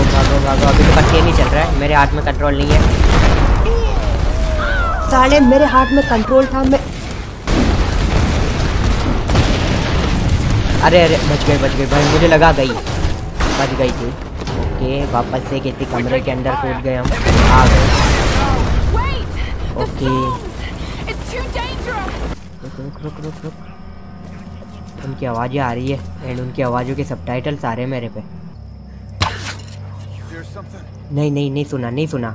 भागो भागो भागो अभी तो पत्ती नहीं चल रहा है। मेरे हाथ में कंट्रोल नहीं है। साले मेरे हाथ में कंट्रोल था मैं अरे अरे बच गए बच गए भाई मुझे लगा गई। बच गई थी। ओके वापस से किसी कमरे के अंदर कूद गए हम। आ गए। dangerous! रुक रुक रुक रुक। उनकी आवाज़ें आ रही है। एंड उनकी आवाज़ों के सबटाइटल्स आ रहे हैं मेरे पे. नहीं नहीं नहीं सुना नहीं सुना.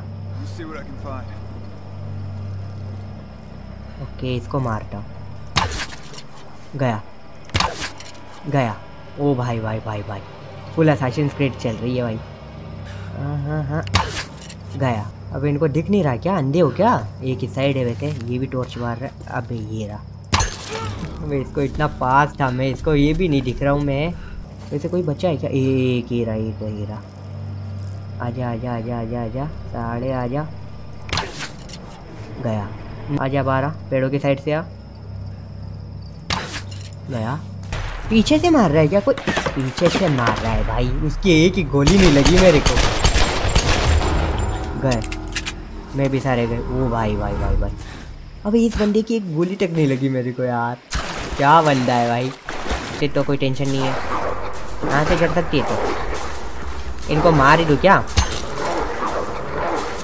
ओके इसको मारता गया गया ओ भाई भाई भाई भाई फुल असाशन स्क्रिप्ट चल रही है भाई। हाँ हाँ हाँ। गया अब इनको दिख नहीं रहा क्या? अंधे हो क्या? एक ही साइड है वैसे। ये भी टॉर्च मार रहा है। अबे ये रहा। अबे इसको इतना पास था मैं। इसको ये भी नहीं दिख रहा हूँ मैं। वैसे कोई बच्चा है क्या? एक ही रहा एक ही रहा। आजा आजा आजा आजा आजा, साढ़े आजा। गया। आजा बारह, पेड़ों की साइड से आ। गया। पीछे से मार रहा है क्या कोई? पीछे से मार रहा है भाई। उसकी एक ही गोली नहीं लगी मेरे को। गए। मैं भी सारे गए। वो भाई भाई भाई भाई। अबे इस बंदे की एक गोली तक नहीं लगी मेरे को यार। क्या बंदा है भाई। इससे तो कोई टेंशन नहीं है। कहाँ से चढ़ सकती है तो? इनको मार ही दूँ क्या?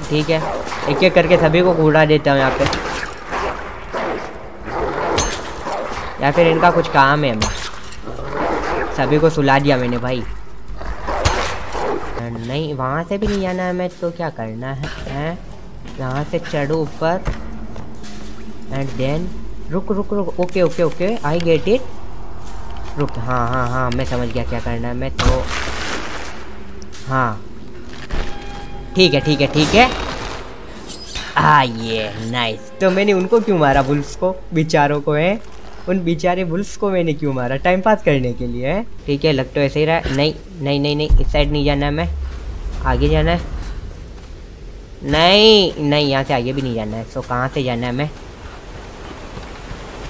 ठीक है। एक एक करके सभी को कूड़ा देता हूँ यहाँ पे। या फिर इनका कुछ काम है। हमें सभी को सुला दिया मैंने भाई। नहीं, वहाँ से भी नहीं आना है मैं तो क्या करना है? हैं? यहाँ से चढ़ो ऊपर। एंड देन रुक रुक रुक, okay okay okay I get it रुक हाँ हाँ हाँ मैं समझ गया क्या करना है। मैं तो हाँ। ठीक है ठीक है ठीक है। आ, ये नाइस तो मैंने उनको क्यों मारा बुल्स को? बेचारों को, है? उन बेचारे बुल्स को मैंने क्यों मारा? टाइम पास करने के लिए, है? ठीक है, लग तो ऐसे ही रहा। नहीं नहीं नहीं नहीं, इस साइड नहीं जाना है मैं। आगे जाना है। नहीं नहीं, यहाँ से आगे भी नहीं जाना है। सो कहाँ से जाना है मैं?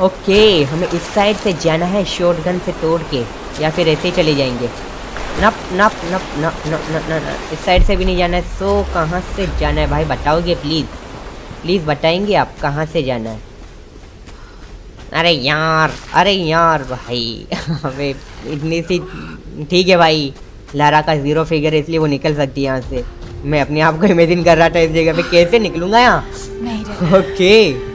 ओके हमें इस साइड से जाना है शॉर्ट गन से तोड़ के। या फिर ऐसे ही चले जाएँगे। नप नप नप नप नप नप नप इस साइड से भी नहीं जाना है सो कहाँ से जाना है भाई? बताओगे प्लीज़ प्लीज़ बताएँगे आप कहाँ से जाना है। अरे यार अरे यार भाई। अबे इतनी सी ठीक है भाई। लारा का ज़ीरो फिगर है इसलिए वो निकल सकती है यहाँ से। मैं अपने आप को इमेजिन कर रहा था इस जगह पे। कैसे निकलूँगा यहाँ. ओके